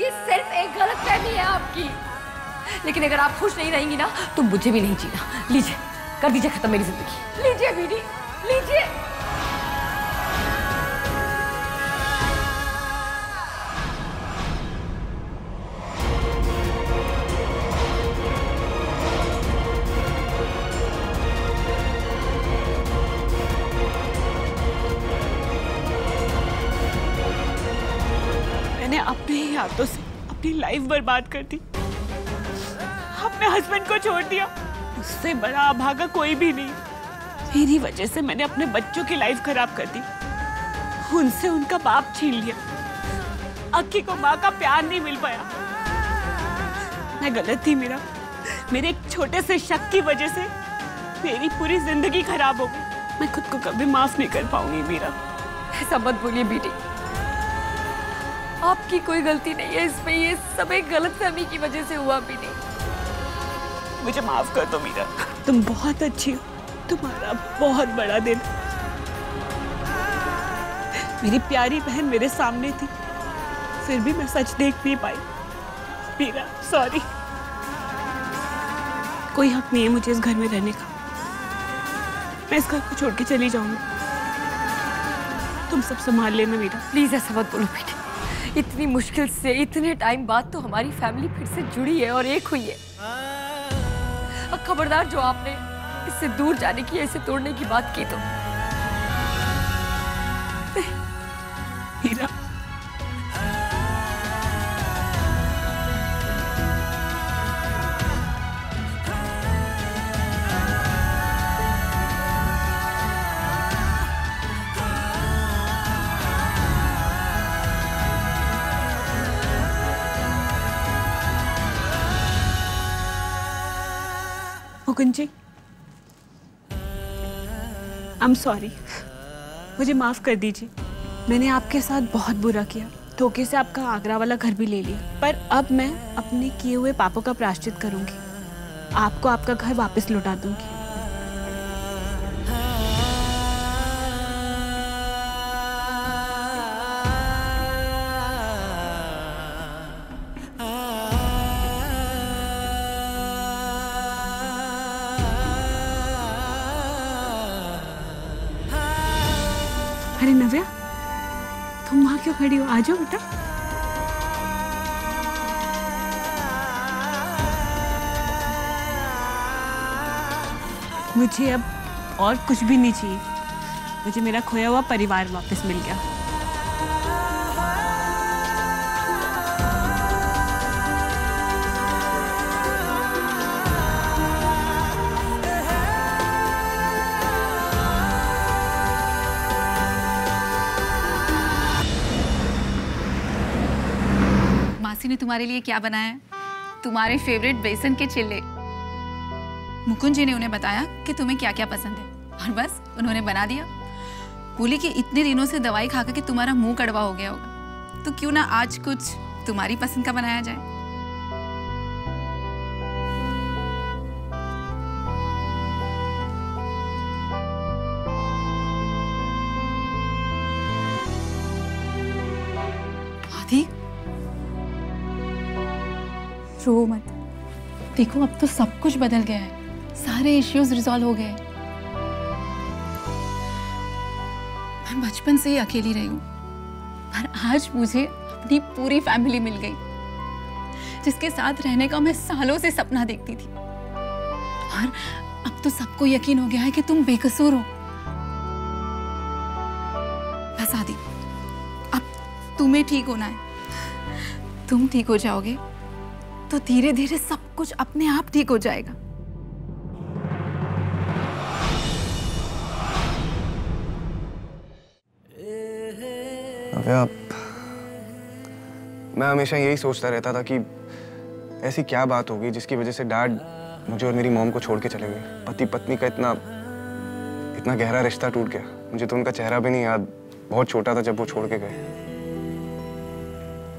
ये सिर्फ़ एक गलत फहमी है आपकी। लेकिन अगर आप खुश नहीं रहेंगी ना तो मुझे भी नहीं जीना। लीजिए, कर दीजिए खत्म मेरी ज़िंदगी। लीजिए बीडी लीजिए। अपने ही हाथों से अपनी लाइफ बर्बाद कर दी। अपने हस्बैंड को छोड़ दिया। उससे बड़ा अभागा कोई भी नहीं। मेरी वजह से मैंने अपने बच्चों की लाइफ खराब कर दी। उनसे उनका बाप छीन लिया। अक्की को माँ का प्यार नहीं मिल पाया। मैं गलत थी मेरा। मेरे एक छोटे से शक की वजह से मेरी पूरी ज़िंदगी खराब हो गई। मैं खुद को कभी माफ़ नहीं कर पाऊँगी मीरा। ऐसा मत बोलिए बेटी। आपकी कोई गलती नहीं है इसमें ये सब एक गलत फहमी की वजह से हुआ भी नहीं। मुझे माफ़ कर दो मीरा। तुम बहुत अच्छी हो। तुम्हारा बहुत बड़ा दिल। मेरी प्यारी बहन मेरे सामने थी। फिर भी मैं सच देख नहीं पाई। मीरा सॉरी कोई हक नहीं है मुझे इस घर में रहने का। मैं इस घर को छोड़ के चली जाऊँगी। तुम सब संभाल लेना मीरा। प्लीज़ ऐसा मत बोलो बेटी। इतनी मुश्किल से, इतने टाइम बाद तो हमारी फैमिली फिर से जुड़ी है और एक हुई है। खबरदार जो आपने इससे दूर जाने की, ऐसे तोड़ने की बात की तो। Mukund ji. I am sorry मुझे माफ़ कर दीजिए। मैंने आपके साथ बहुत बुरा किया। धोखे से आपका आगरा वाला घर भी ले लिया। पर अब मैं अपने किए हुए पापों का प्राश्चित करूँगी। आपको आपका घर वापस लौटा दूँगी। अरे नव्या, तुम वहाँ क्यों खड़ी हो? आ जाओ बेटा। मुझे अब और कुछ भी नहीं चाहिए। मुझे मेरा खोया हुआ परिवार वापस मिल गया। मासी ने तुम्हारे लिए क्या बनाया? है तुम्हारे फेवरेट बेसन के चिल्ले। मुकुंद जी ने उन्हें बताया कि तुम्हें क्या क्या पसंद है। और बस, उन्होंने बना दिया। बोली कि इतने दिनों से दवाई खाकर के तुम्हारा मुँह कड़वा हो गया होगा। तो क्यों ना आज कुछ तुम्हारी पसंद का बनाया जाए? रो मत। देखो, अब तो सब कुछ बदल गया है। सारे इश्यूज़ रिजॉल्व हो गए मैं बचपन से ही अकेली रही हूँ। पर आज मुझे अपनी पूरी फैमिली मिल गई। जिसके साथ रहने का मैं सालों से सपना देखती थी। और अब तो सबको यकीन हो गया है कि तुम बेकसूर हो। बस आदि, अब तुम्हें ठीक होना है। तुम ठीक हो जाओगे। तो धीरे धीरे सब कुछ अपने आप ठीक हो जाएगा। नव्या मैं हमेशा यही सोचता रहता था कि ऐसी क्या बात होगी जिसकी वजह से डैड मुझे और मेरी मॉम को छोड़ के चले गए। पति पत्नी का इतना इतना गहरा रिश्ता टूट गया। मुझे तो उनका चेहरा भी नहीं याद। बहुत छोटा था जब वो छोड़ के गए।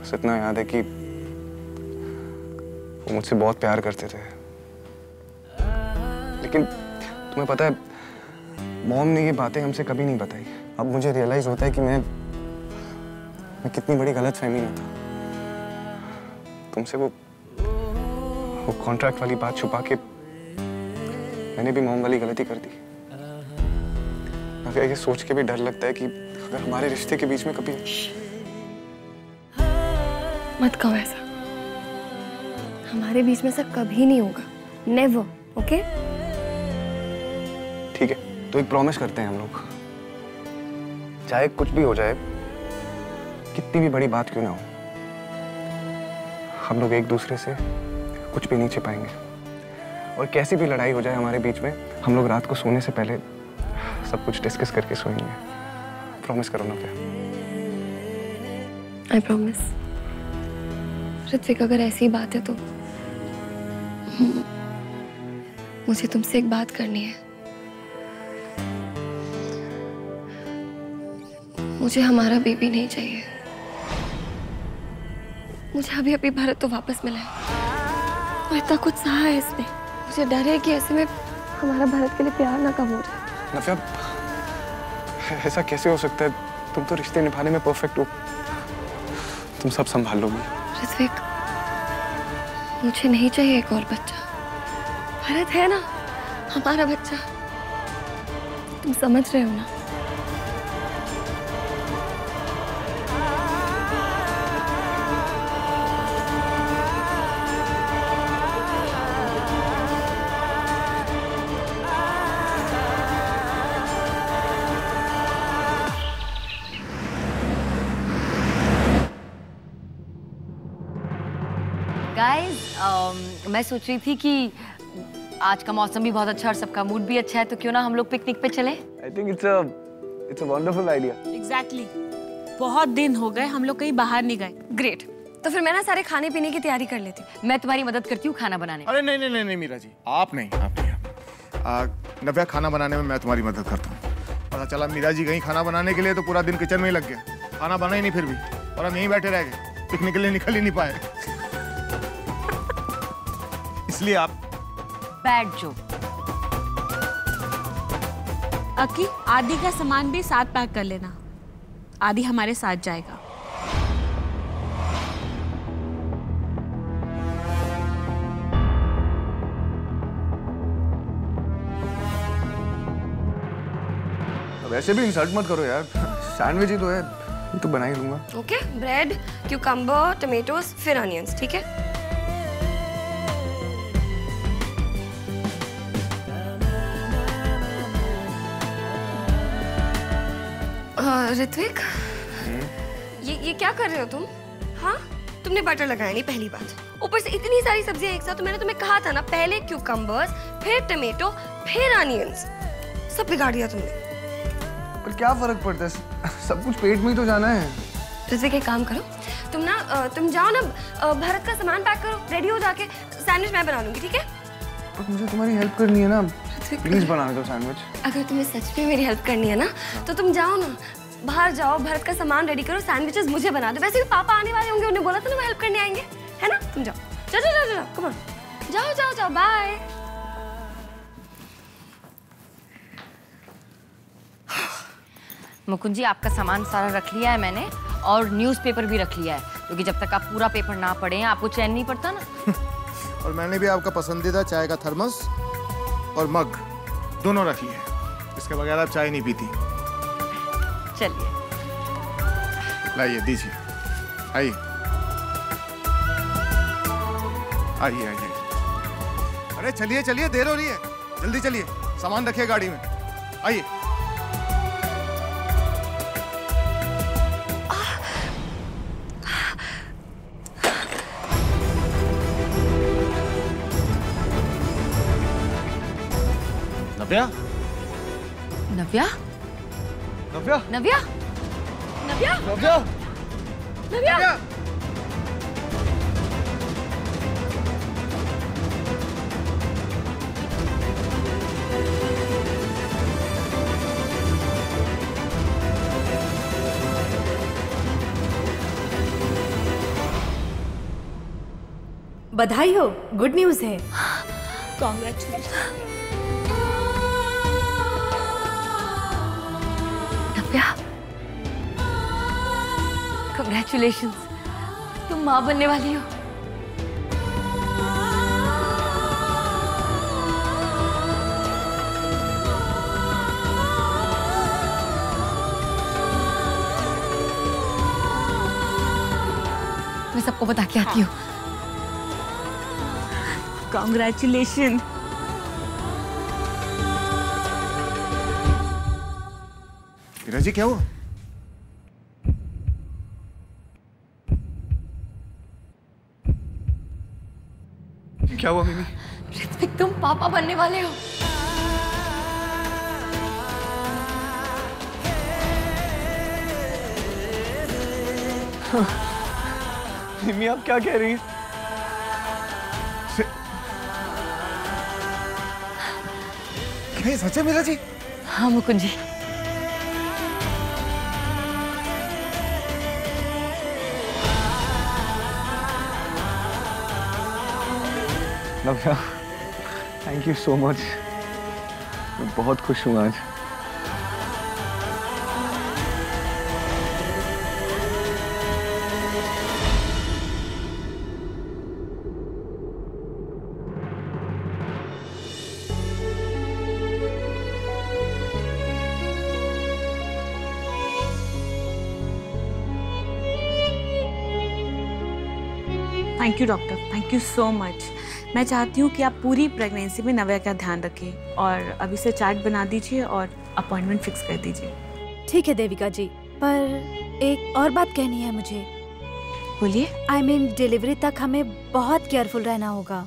बस इतना याद है कि वो मुझसे बहुत प्यार करते थे। लेकिन तुम्हें पता है, मॉम ने ये बातें हमसे कभी नहीं बताई। अब मुझे रियलाइज़ होता है कि मैं मैं कितनी बड़ी गलत फहमी में था। तुमसे वो वो कॉन्ट्रैक्ट वाली बात छुपा के मैंने भी मॉम वाली गलती कर दी। नव्या ये सोच के भी डर लगता है कि अगर हमारे रिश्ते के बीच में कभी मत कहो ऐसा। हमारे बीच में ऐसा कभी नहीं होगा। नेवर ओके ठीक है तो एक प्रॉमिस करते हैं हम लोग। चाहे कुछ भी हो जाए कितनी भी बड़ी बात क्यों ना हो हम लोग एक दूसरे से कुछ भी नहीं छिपाएँगे। और कैसी भी लड़ाई हो जाए हमारे बीच में हम लोग रात को सोने से पहले सब कुछ डिस्कस करके सोएँगे। प्रॉमिस करो ना क्या? आई प्रॉमिस ऋत्विक अगर ऐसी बात है तो मुझे तुमसे एक बात करनी है। मुझे हमारा बेबी नहीं चाहिए। मुझे अभी अभी भारत तो वापस मिला है। और इतना कुछ सहा है इसने मुझे डर है कि ऐसे में हमारा भारत के लिए प्यार ना कम हो जाए। नफिया ऐसा कैसे हो सकता है? तुम तो रिश्ते निभाने में परफेक्ट हो। तुम सब संभाल लोगी। मुझे नहीं चाहिए एक और बच्चा। भरत है ना? हमारा बच्चा। तुम समझ रहे हो ना? मैं सोच रही थी कि आज का मौसम भी बहुत अच्छा और सबका मूड भी अच्छा है तो क्यों ना हम लोग पिकनिक पे चले? I think it's a it's a wonderful idea exactly बहुत दिन हो गए हम लोग कहीं बाहर नहीं गए। ग्रेट तो फिर मैं ना सारे खाने पीने की तैयारी कर लेती मैं तुम्हारी मदद करती हूँ खाना बनाने अरे नहीं नहीं नहीं नहीं मीरा जी। आप नहीं आप नहीं आप। नव्या खाना बनाने में मैं तुम्हारी मदद करता हूँ। पता चला मीरा जी गई खाना बनाने के लिए तो पूरा दिन किचन में ही लग गया। खाना बना ही नहीं फिर भी। और हम यहीं बैठे रह गए। पिकनिक के लिए निकल ही नहीं पाए। इसलिए आप बैठ जो अकी आदि का सामान भी साथ पैक कर लेना। आदि हमारे साथ जाएगा। वैसे भी इंसल्ट मत करो यार। सैंडविच ही तो है। तो बना ही लूँगा। ओके ब्रेड क्यूकम्बर टमेटोज फिर अनियंस ठीक है? ऋत्विक? ये ये क्या कर रहे हो तुम? हाँ? तुमने बटर लगाया नहीं पहली बात। ऊपर से इतनी सारी सब्ज़ियाँ एक साथ तो मैंने तुम्हें कहा था ना पहले क्यूकम्बर्स फिर टमेटो फिर अनियंस सब बिगाड़ दिया तुमने। पर क्या फ़र्क पड़ता है? सब कुछ पेट में ही तो जाना है। ऋत्विक एक काम करो। तुम ना तुम जाओ ना भारत का सामान पैक करो रेडी हो जाके। सैंडविच मैं बना लूँगी ठीक है? पर मुझे तुम्हारी हेल्प करनी है ना। प्लीज़ बना दो सैंडविच अगर तुम्हें सच में मेरी हेल्प करनी है ना तो तुम जाओ ना बाहर जाओ भारत का सामान रेडी करो सैंडविचेस मुझे बना दो। वैसे भी पापा आने वाले होंगे उन्हें बोला था ना वो हेल्प करने आएँगे। है ना? तुम जाओ। जाओ जाओ जाओ जाओ कम जाओ जाओ जाओ बाय मुकुंद जी आपका सामान सारा रख लिया है मैंने और न्यूज़पेपर भी रख लिया है क्योंकि जब तक आप पूरा पेपर ना पढ़े आपको चैन नहीं पड़ता ना। और मैंने भी आपका पसंदीदा चाय का थर्मस और मग दोनों रख लिए इसके बगैर आप चाय नहीं पीती। चलिए। लाइए दीजिए। आइए। आइए आइए अरे चलिए चलिए देर हो रही है। जल्दी चलिए सामान रखिए गाड़ी में। आइए। नव्या? नव्या? नव्या? नव्या? नव्या? नव्या? नव्या? बधाई हो गुड न्यूज़ है। कॉन्ग्रेचुलेशन कॉन्ग्रेचुलेशन तुम माँ बनने वाली हो। मैं सबको बता के आती हूँ। कॉन्ग्रेचुलेशन जी क्या हुआ? क्या हुआ मिमी? ऋत्विक तुम पापा बनने वाले हो। मिमी आप क्या कह रही हैं? क्या ये सच है मीरा जी। हाँ Mukund ji. Navya thank you so much मैं बहुत खुश हूँ आज। Thank you doctor thank you so much मैं चाहती हूँ कि आप पूरी प्रेगनेंसी में नव्या का ध्यान रखें और अभी से चार्ट बना दीजिए और अपॉइंटमेंट फिक्स कर दीजिए। ठीक है देविका जी पर एक और बात कहनी है मुझे। बोलिए। आई मीन डिलीवरी तक हमें बहुत केयरफुल रहना होगा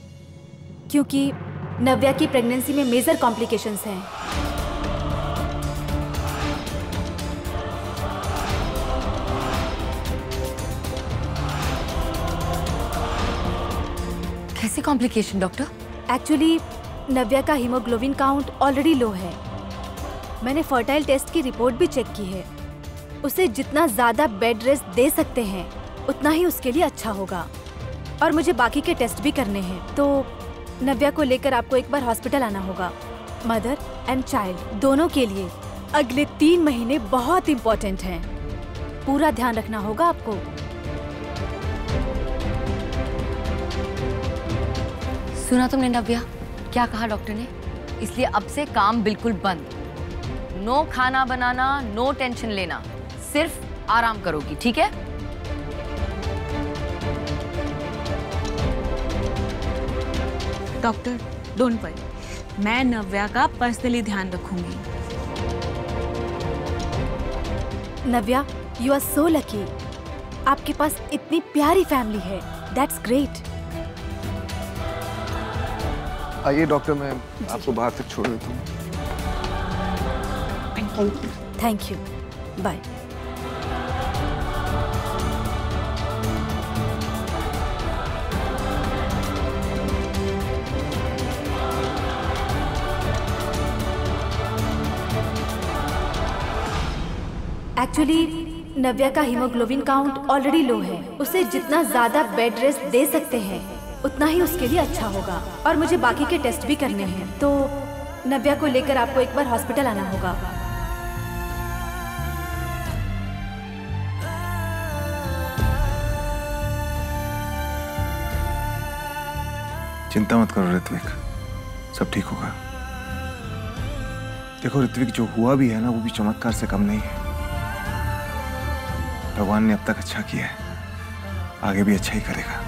क्योंकि नव्या की प्रेगनेंसी में मेजर कॉम्प्लिकेशंस हैं। कैसे कॉम्प्लिकेशन डॉक्टर एक्चुअली नव्या का हीमोग्लोबिन काउंट ऑलरेडी लो है। मैंने फर्टाइल टेस्ट की रिपोर्ट भी चेक की है। उसे जितना ज़्यादा बेड रेस्ट दे सकते हैं, उतना ही उसके लिए अच्छा होगा। और मुझे बाकी के टेस्ट भी करने हैं। तो नव्या को लेकर आपको एक बार हॉस्पिटल आना होगा। मदर एंड चाइल्ड दोनों के लिए अगले तीन महीने बहुत इम्पोर्टेंट हैं। पूरा ध्यान रखना होगा आपको। सुना तुमने नव्या? क्या कहा डॉक्टर ने? इसलिए अब से काम बिल्कुल बंद। नो खाना बनाना नो टेंशन लेना सिर्फ़ आराम करोगी ठीक है? डॉक्टर डोंट वरी मैं नव्या का पर्सनली ध्यान रखूँगी। Navya you are so lucky आपके पास इतनी प्यारी फैमिली है। दैट्स ग्रेट आइए डॉक्टर, मैं आपको बाहर तक छोड़ देता हूँ। Thank you bye actually Navya का हीमोग्लोबिन काउंट ऑलरेडी लो है। उसे जितना ज़्यादा बेड रेस्ट दे सकते हैं। उतना ही उसके लिए अच्छा होगा। और मुझे बाकी के टेस्ट भी करने हैं। तो नव्या को लेकर आपको एक बार हॉस्पिटल आना होगा। चिंता मत करो, ऋत्विक। सब ठीक होगा। देखो, ऋत्विक, जो हुआ भी है ना, वो भी चमत्कार से कम नहीं है। भगवान ने अब तक अच्छा किया है। आगे भी अच्छा ही करेगा।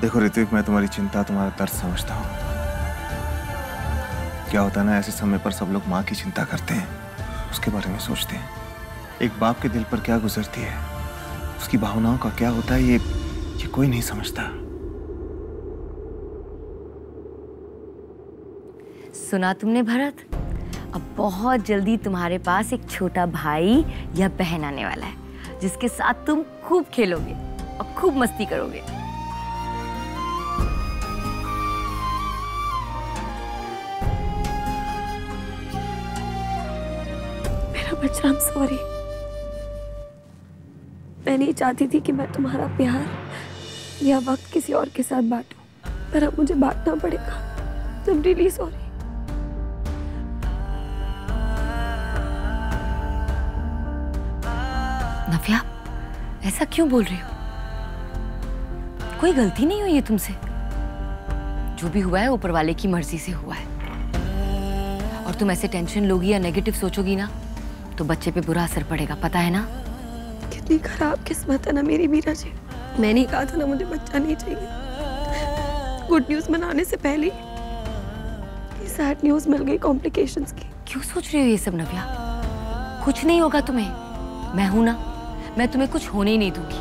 देखो ऋत्विक मैं तुम्हारी चिंता, तुम्हारा दर्द समझता हूँ। क्या होता ना, ऐसे समय पर सब लोग माँ की चिंता करते हैं, उसके बारे में सोचते हैं। एक बाप के दिल पर क्या गुजरती है? उसकी भावनाओं का क्या होता है, ये ये कोई नहीं समझता। सुना तुमने भरत? अब बहुत जल्दी तुम्हारे पास एक छोटा भाई या बहन आने वाला है, जिसके साथ तुम खूब खेलोगे और खूब मस्ती करोगे। मेरा बच्चा I'm सॉरी मैं नहीं चाहती थी कि मैं तुम्हारा प्यार या वक्त किसी और के साथ बांटूं, पर अब मुझे बांटना पड़ेगा। तुम रियली सॉरी नव्या, ऐसा क्यों बोल रही हो? कोई गलती नहीं हुई है तुमसे? जो भी हुआ है, ऊपर वाले की मर्ज़ी से हुआ है। और तुम ऐसे टेंशन लोगी या नेगेटिव सोचोगी ना? तो बच्चे पे बुरा असर पड़ेगा पता है ना? कितनी खराब किस्मत है ना मेरी मीरा जी। मैंने कहा था ना मुझे बच्चा नहीं चाहिए। गुड न्यूज़ मनाने से पहले सैड न्यूज़ मिल गई कॉम्प्लिकेशंस की। क्यों सोच रही हो ये सब नव्या? कुछ नहीं होगा तुम्हें। मैं हूँ ना मैं तुम्हें कुछ होने ही नहीं दूँगी।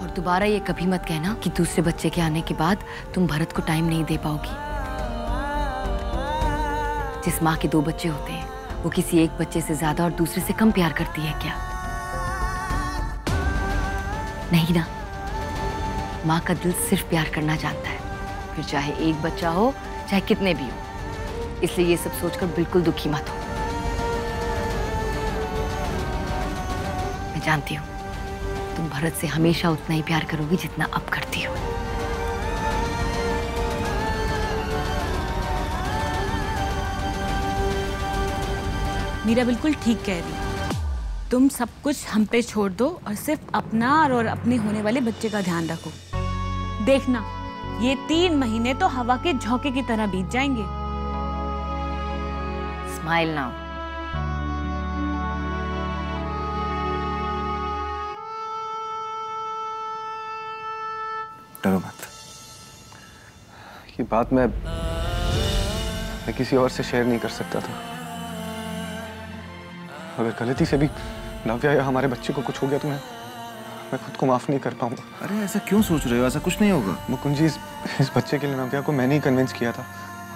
और दोबारा ये कभी मत कहना कि दूसरे बच्चे के आने के बाद तुम भरत को टाइम नहीं दे पाओगी। जिस माँ के दो बच्चे होते हैं वो किसी एक बच्चे से ज़्यादा और दूसरे से कम प्यार करती है क्या? नहीं ना। माँ का दिल सिर्फ़ प्यार करना जानता है। फिर चाहे एक बच्चा हो, चाहे कितने भी हो। इसलिए ये सब सोचकर बिल्कुल दुखी मत हो। मैं जानती हूँ, तुम भरत से हमेशा उतना ही प्यार करोगी जितना अब करती हो। मीरा बिल्कुल ठीक कह रही तुम सब कुछ हम पे छोड़ दो और सिर्फ़ अपना और अपने होने वाले बच्चे का ध्यान रखो। देखना ये तीन महीने तो हवा के झोंके की तरह बीत जाएँगे। स्माइल नाउ डरो मत। ये बात मैं मैं किसी और से शेयर नहीं कर सकता था। अगर गलती से भी नव्या या हमारे बच्चे को कुछ हो गया तो मैं मैं खुद को माफ़ नहीं कर पाऊँगा। अरे ऐसा क्यों सोच रहे हो? ऐसा कुछ नहीं होगा। मुकुंद जी इस, इस बच्चे के लिए नव्या को मैंने ही कन्विंस किया था।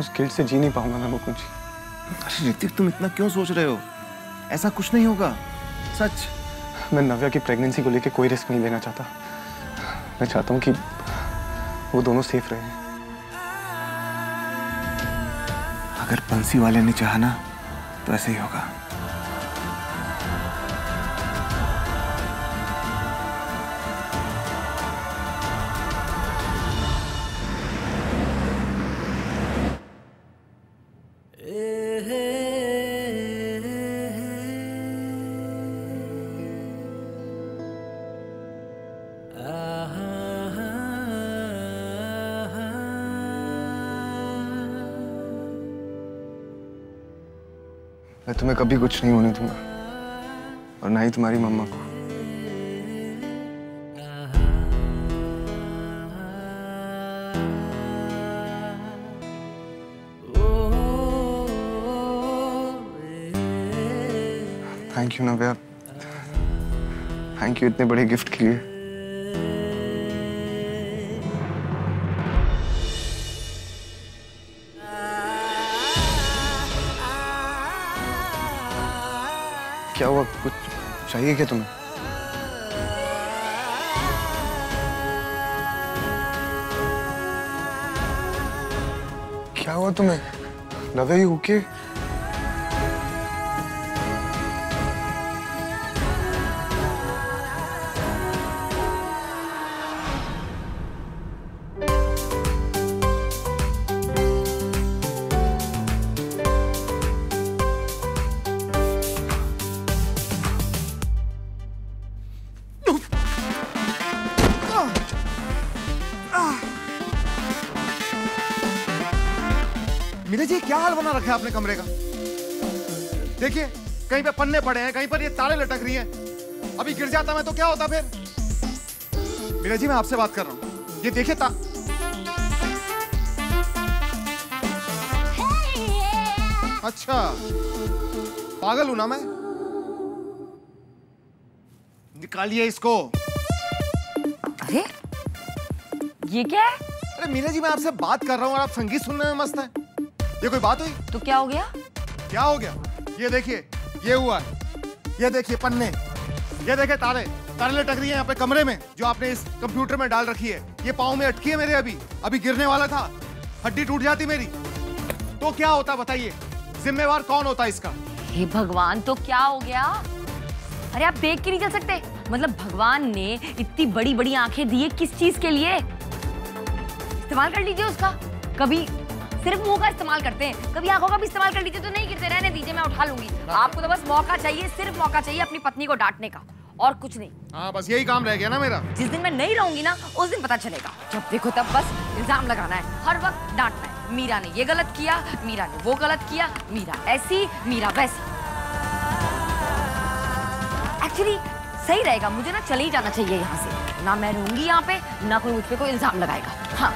उस गिल्ट से जी नहीं पाऊँगा मैं मुकुंद जी अरे ऋतिक तुम इतना क्यों सोच रहे हो? ऐसा कुछ नहीं होगा। सच। मैं नव्या की प्रेगनेंसी को लेकर कोई रिस्क नहीं लेना चाहता। मैं चाहता हूँ कि वो दोनों सेफ़ रहे। अगर बंसी वाले ने चाहा ना तो ऐसे ही होगा। मैं तुम्हें कभी कुछ नहीं होने दूँगा। और ना ही तुम्हारी मम्मा को। Thank you Navya thank you इतने बड़े गिफ्ट के लिए। क्या हुआ? कुछ चाहिए क्या तुम्हें? क्या हुआ तुम्हें? नव्या यू ओके मीरा जी क्या हाल बना रखा है आपने कमरे का? देखिए कहीं पे पन्ने पड़े हैं कहीं पर ये तारे लटक रही हैं। अभी गिर जाता मैं तो क्या होता फिर? मीरा जी मैं आपसे बात कर रहा हूँ। ये देखिए ता अच्छा। पागल हूँ ना मैं? निकालिए इसको। अरे ये क्या है? अरे मीरा जी मैं आपसे बात कर रहा हूँ और आप संगीत सुनने में मस्त है। ये कोई बात हुई? तो क्या हो गया? क्या हो गया? ये देखिए ये हुआ है। ये देखिए पन्ने। ये देखिए तारे। तारे लटक रही है यहाँ पे कमरे में जो आपने इस कंप्यूटर में डाल रखी है। ये पाँव में अटकी है मेरे अभी। अभी गिरने वाला था। हड्डी टूट जाती मेरी। तो क्या होता बताइए? जिम्मेवार कौन होता इसका? हे भगवान तो क्या हो गया? अरे आप देख के नहीं चल सकते। मतलब भगवान ने इतनी बड़ी बड़ी आँखें दी है किस चीज़ के लिए? इस्तेमाल कर लीजिए उसका। कभी सिर्फ़ मुँह का इस्तेमाल करते हैं। कभी आँखों का भी इस्तेमाल कर लीजिए तो नहीं गिरते। रहने दीजिए मैं उठा लूँगी। आपको तो बस मौका चाहिए सिर्फ़ मौका चाहिए अपनी पत्नी को डांटने का। और कुछ नहीं। हाँ बस यही काम रह गया ना मेरा। जिस दिन मैं नहीं रहूँगी ना उस दिन पता चलेगा। जब देखो तब बस इल्ज़ाम लगाना है। हर वक्त डांटना है। मीरा ने ये गलत किया मीरा ने वो गलत किया मीरा ऐसी मीरा वैसी। एक्चुअली सही रहेगा। मुझे ना चले ही जाना चाहिए यहाँ से। ना मैं रहूँगी यहाँ पे ना कोई मुझ पर कोई इल्ज़ाम लगाएगा। हाँ।